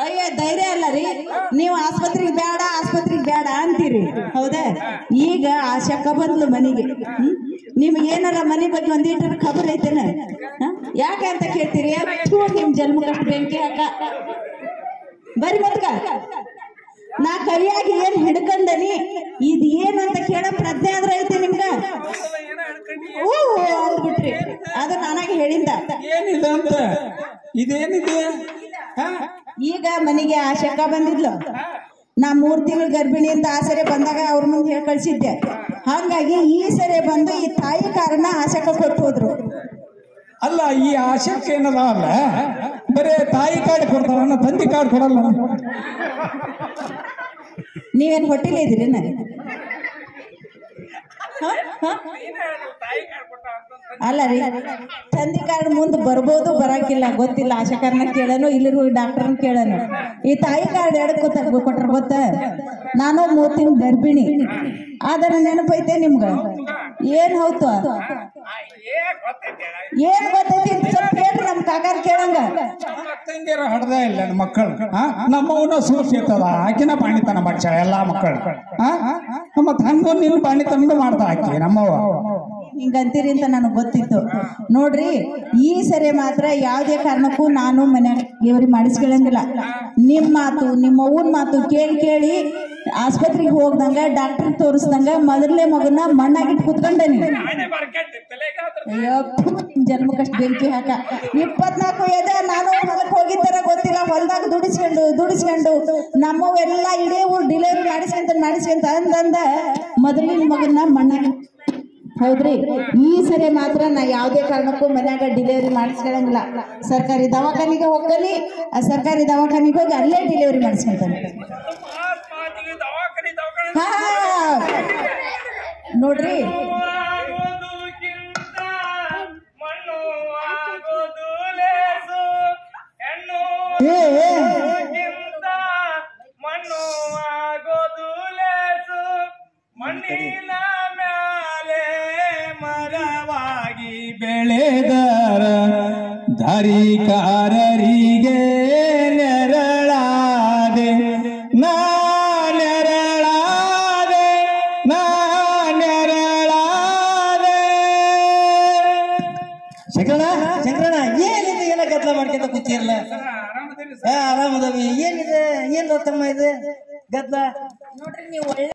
ಅಯ್ಯ ಧೈರ್ಯ ಅಲ್ಲ ರೀ. ನೀವು ಆಸ್ಪತ್ರೆಗೆ ಬೇಡ ಆಸ್ಪತ್ರೆಗೆ ಬೇಡ ಅಂತೀರಿ. ಹೌದಾ? ಈಗ ಆಶಕ್ಕ ಬಂದ್ಲು ಮನೆಗೆ. ಹ್ಮ್? ನಿಮ್ಗೆ ಏನಾರ ಮನೆ ಬಗ್ಗೆ ಒಂದೀಟರ ಖಬರ್ ಐತೇನ? ಯಾಕೆ ಅಂತ ಕೇಳ್ತೀರಿ? ನಿಮ್ ಜನ್ಮಕ್ಕಷ್ಟು ಬೆಂಕಿ ಹಾಕ. ಬರಿ ಮತ್ಕ ನಾ ಕೈಯಾಗಿ ಏನ್ ಹಿಡ್ಕಂಡನಿ ಇದ್ ಏನಂತ ಕೇಳೋ ಪ್ರಜ್ಞೆ ಆದ್ರ ಐತೆ ನಿಮ್ಗ? ಓ ಅಂದ್ಬಿಟ್ರಿ. ಅದು ನಾನಾಗಿ ಹೇಳಿದ್ದ. ಏನಿದೆ ಅಂತ? ಇದೇನಿದೆ? ಈಗ ಮನೆಗೆ ಆಶಕ್ಕ ಬಂದಿದ್ಲು. ನಾ ಮೂರ್ ತಿಂಗಳು ಗರ್ಭಿಣಿ ಅಂತ ಆ ಸರಿ ಬಂದಾಗ ಅವ್ರ ಮುಂದೆ ಹೇಳಿ ಕಳ್ಸಿದ್ದೆ. ಹಾಗಾಗಿ ಈ ಸರಿ ಬಂದು ಈ ತಾಯಿ ಕಾರಣ ಆಶಕ ಕೊಟ್ಟು ಹೋದ್ರು. ಅಲ್ಲ ಈ ಆಶಕ್ಕೆ ಏನದ ಅಲ್ಲ? ಬರೇ ತಾಯಿ ಕಾರ್ಡ್ ಕೊಡ್ತಾರ ತಂದೆ ಕಾರ್ಡ್ ಕೊಡಲ್ಲ. ನೀವೇನ್ ಹೊಟ್ಟಿಲ್ಲ ಇದ್ರಿ ಅಲ್ಲ ರೀ, ತಂದೆ ಕಾರ್ಡ್ ಮುಂದೆ ಬರ್ಬೋದು, ಬರಾಕಿಲ್ಲ, ಗೊತ್ತಿಲ್ಲ. ಆಶಾಕರ್ನ ಕೇಳನು, ಇಲ್ಲಿರು ಡಾಕ್ಟರ್ನ ಕೇಳನು. ಈ ತಾಯಿ ಕಾರ್ಡ್ ಎಡಕ್ ಕೊಟ್ರ ಗೊತ್ತ? ನಾನು ಮೂರ್ ತಿಂಗ್ ಗರ್ಭಿಣಿ. ಆದ್ರೆ ನೆನಪೈತೆ ನಿಮ್ಗ? ಏನ್ ಹೌತು ಏನ್ ಗೊತ್ತೈತಿ? ಸ್ವಲ್ಪ ಹೇಳ್ರಿ ನಮ್ ಕಾಕಾರ್ ಕೇಳಂಗ. ತಂಗಿಯರ ಹಡ್ದ ಇಲ್ಲ ಮಕ್ಕಳು. ನಮ್ಮವನ ಸೂಚಿರ್ತದ ಆಕಿನ ಪಾಣಿತನ ಮಚ್ಚ ಎಲ್ಲಾ ಮಕ್ಕಳು. ಮತ್ ಹಂಗ ನಿನ್ನ ತಂದು ಮಾಡ್ತಾ ಆಕಿ ನಮ್ಮವ್ವ. ಹಿಂಗಂತೀರಿ ಅಂತ ನನಗೆ ಗೊತ್ತಿತ್ತು. ನೋಡ್ರಿ, ಈ ಸರಿ ಮಾತ್ರ ಯಾವುದೇ ಕಾರಣಕ್ಕೂ ನಾನು ಮನ್ಯಾಗ ದೇವ್ರಿಗೆ ಮಾಡಿಸ್ಕೊಳ್ಳಂಗಿಲ್ಲ. ನಿಮ್ಮ ಮಾತು, ನಿಮ್ಮ ಅವ್ವನ ಮಾತು ಕೇಳಿ ಕೇಳಿ ಆಸ್ಪತ್ರೆಗೆ ಹೋಗ್ದಂಗ, ಡಾಕ್ಟರ್ ತೋರಿಸ್ದಂಗ, ಮೊದಲನೇ ಮಗನ ಮಣ್ಣಾಗಿಟ್ಟು ಕುತ್ಕೊಂಡೇನಿ ಜನ್ಮಕ್ಕಷ್ಟು ಬೆಂಕಿ ಹಾಕ. ಇಪ್ಪತ್ನಾಲ್ಕು ಎದೆ ನಾನು ಹೊಲಕ್ಕೆ ಹೋಗಿದ್ದಾರ ಗೊತ್ತಿಲ್ಲ ಹೊಲ್ದಾಗ ದುಡಿಸ್ಕೊಂಡು ದುಡಿಸ್ಕೊಂಡು ನಮ್ಮವೆಲ್ಲ ಇಡೀ ಊರು ಡಿಲೆವರಿ ಮಾಡಿಸ್ಕೊಂತ ಮಾಡಿಸ್ಕೊಂತ ಅಂದಂದ ಮೊದಲಿನ ಮಗನ ಮಣ್ಣ ಹೌದ್ರಿ? ಈ ಸರಿ ಮಾತ್ರ ನಾ ಯಾವುದೇ ಕಾರಣಕ್ಕೂ ಮನ್ಯಾಗ ಡಿಲೆವರಿ ಮಾಡಿಸ್ಕೊಳಂಗಿಲ್ಲ. ಸರ್ಕಾರಿ ದವಾಖಾನಿಗೆ ಹೋಗಲಿ ಆ ಸರ್ಕಾರಿ ದವಾಖಾನಿಗೆ ಹೋಗಿ ಅಲ್ಲೇ ಡಿಲಿವರಿ ಮಾಡಿಸ್ಕೊಂತಾನೆ. ಹಾ. ನೋಡ್ರಿ ಮಣ್ಣು ಆಗೋದು ಲೇಸು. ಮಣ್ಣಿನ ಮ್ಯಾಲೆ ಮರವಾಗಿ ಬೆಳೆದರ ಧರಿಕಾರರಿಗೆ ನೆರಳಾದೆ. ನಾ ನೆರಳಾದೆ. ನಾ ನೆರಳಾದೆ. ಶಂಕರಣ ಶಂಕರಣ ಏನಿದೆ ಎಲ್ಲ ಗದ್ದಲ ಮಾಡ್ಕೊಂತ ಕೂತಿರಲ್ಲ ಆರಾಮದವಿ ಏನಿದೆ? ಏನ್ ತಮ್ಮ ಇದು ಗದ್ಲ? ನೋಡ್ರಿ ನೀವು